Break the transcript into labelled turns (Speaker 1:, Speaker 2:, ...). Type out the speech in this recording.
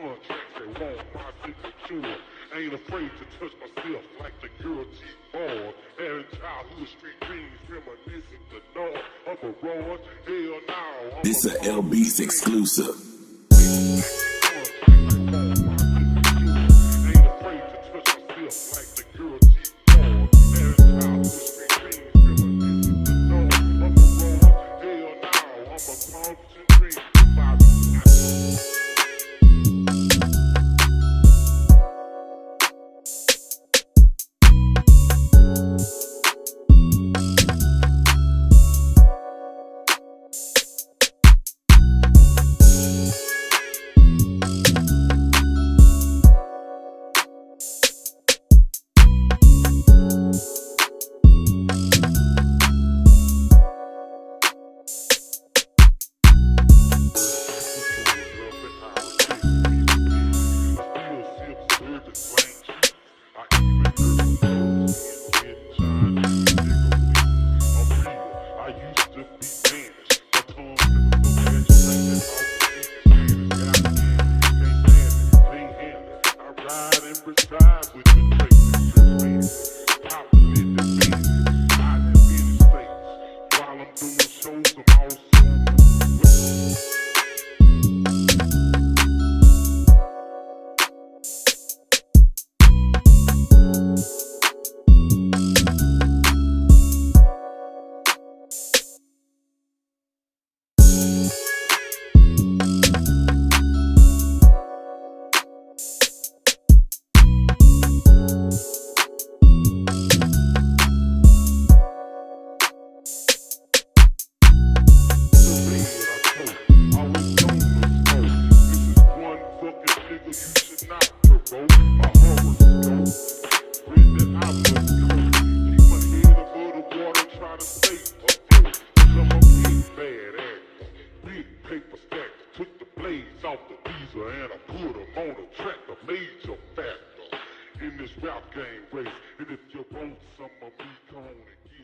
Speaker 1: and want my. Ain't afraid to touch myself like the girl T Ball. Having childhood street dreams, the north of a road. Hell now. I'm
Speaker 2: This a LB's exclusive.
Speaker 1: Ain't myself like the in this rap game race. And if you want some of me, come and get.